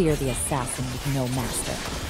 Fear the assassin with no master.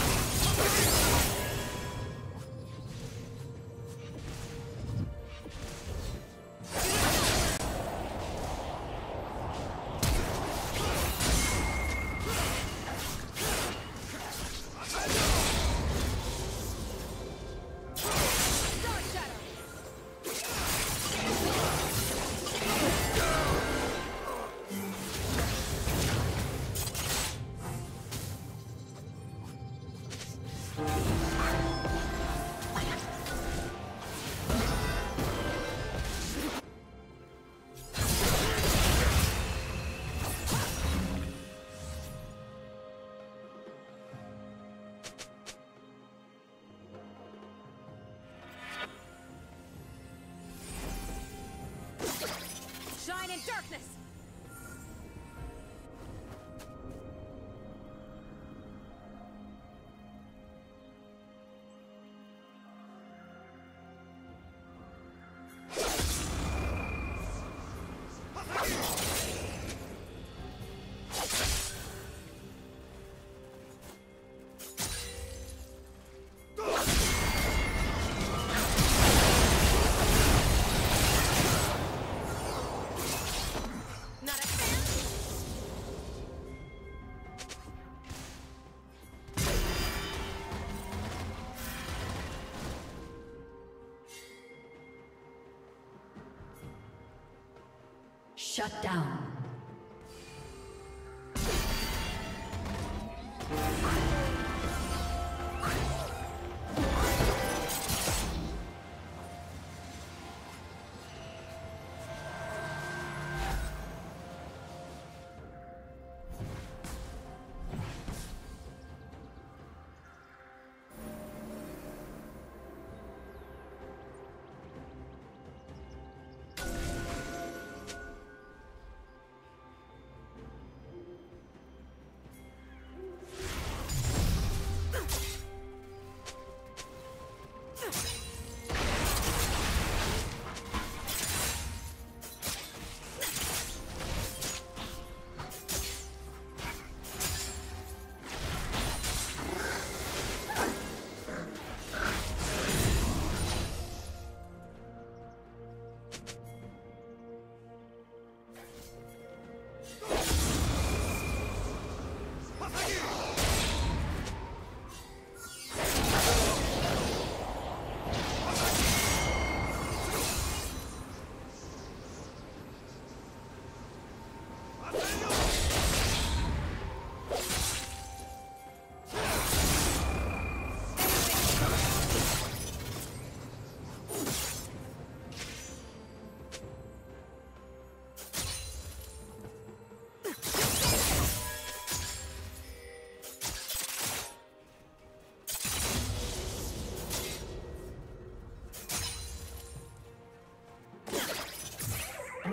Shut down.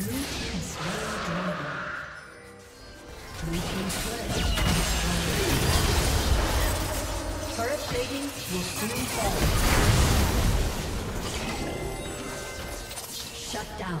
Blue team slain dragon. Blue team slain. Turret plating will soon fall. Shut down.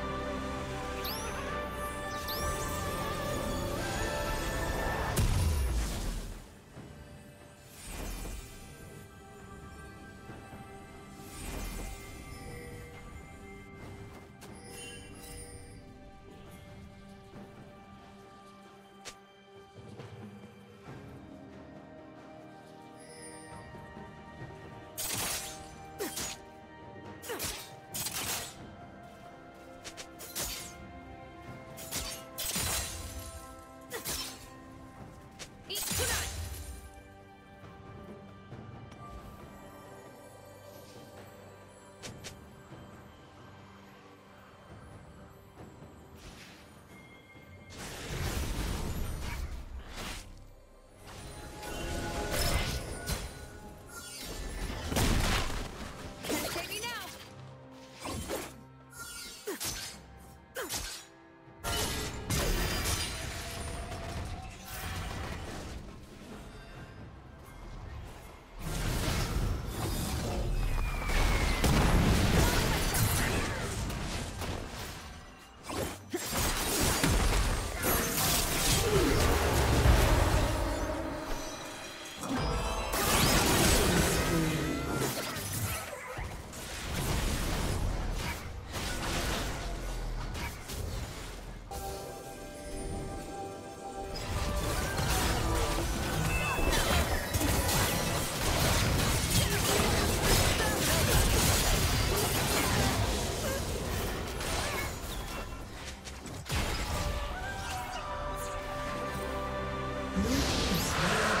Blue team's turret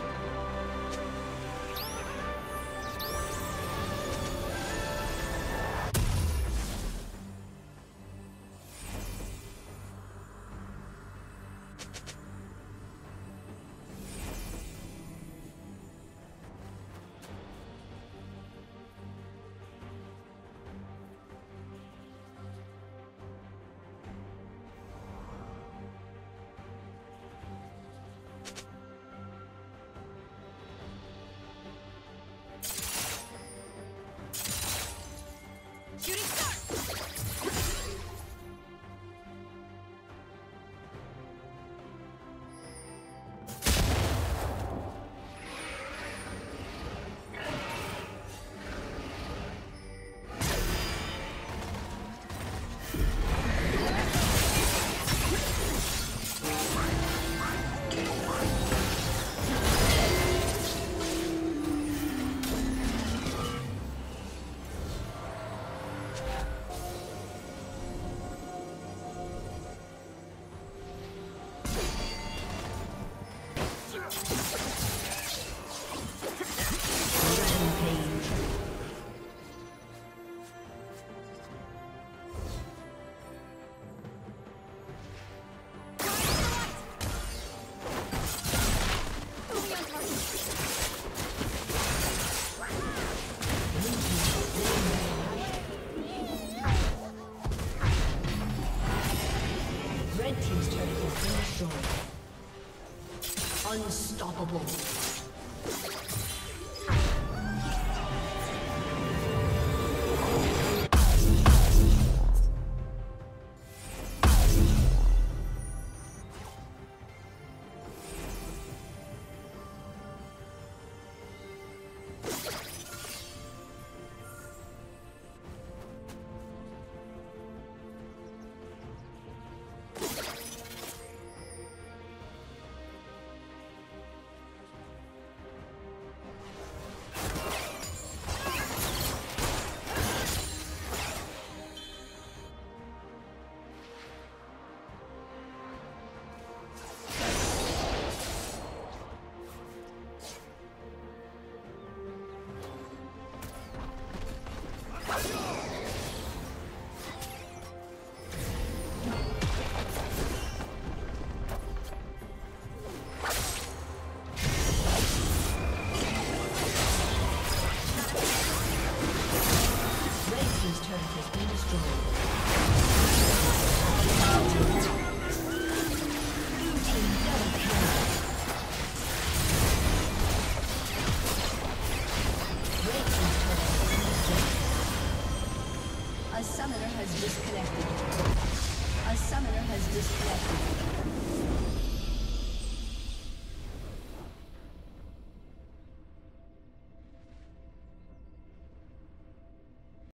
Unstoppable.